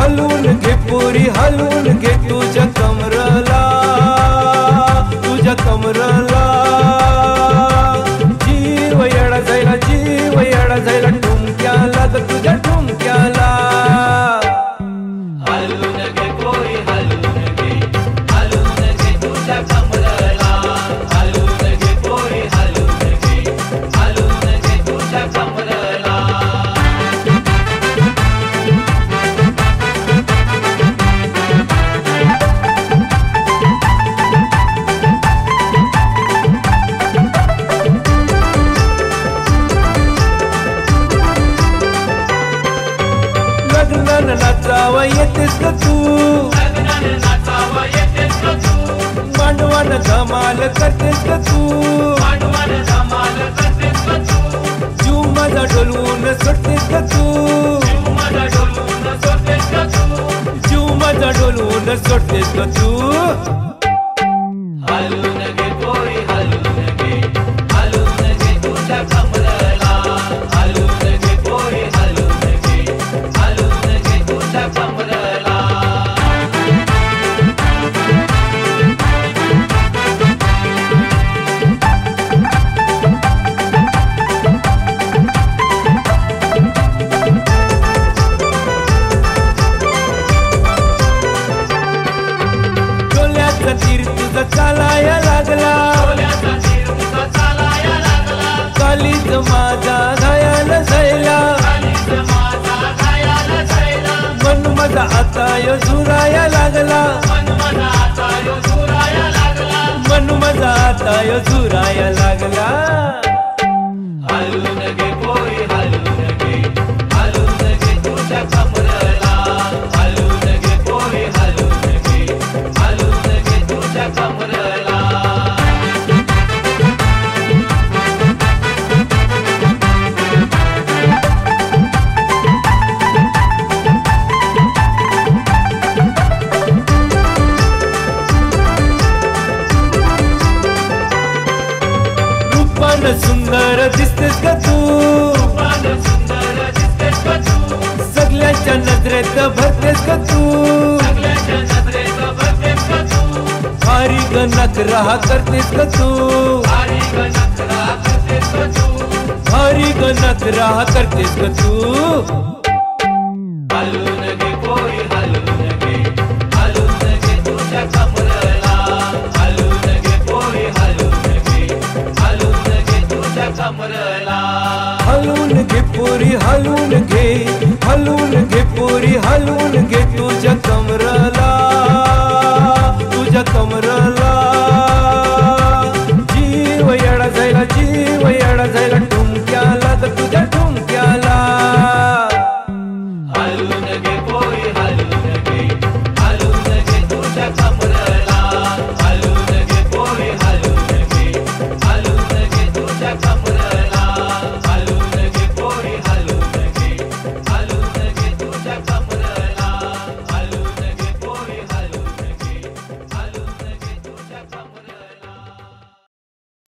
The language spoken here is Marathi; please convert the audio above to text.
हलून घे पुरी हलून घे तुझ्या कमरला तुझ्या कमरला. नाचावं येतेस ग तू मांडवान धमाल करतेस ग तू जीव माझा डोलवून सोडतेस ग तू जीव माझा डोलवून सोडतेस ग तू सोन्याचा तीर चालाया लागला. कालीच माझा घायाला जायला. मन मजा आता यो झुराया लागला. मन मजा आता यो झुराया रूपान सुंदर दिसतेस का तू. सगळ्यांच्या नजरेत भरतेस का तू. भारी गणक राहा करतेस का तू. भारी गणक राहा करतेस का तू.